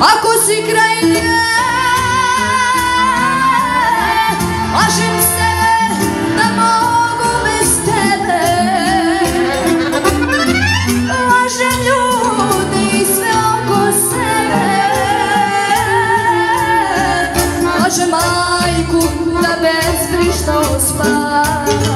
Ako si kraj nje, lažem sebe da mogu bez tebe. Lažem ljudi sve oko sebe. Lažem majku da bez frišta uspaš.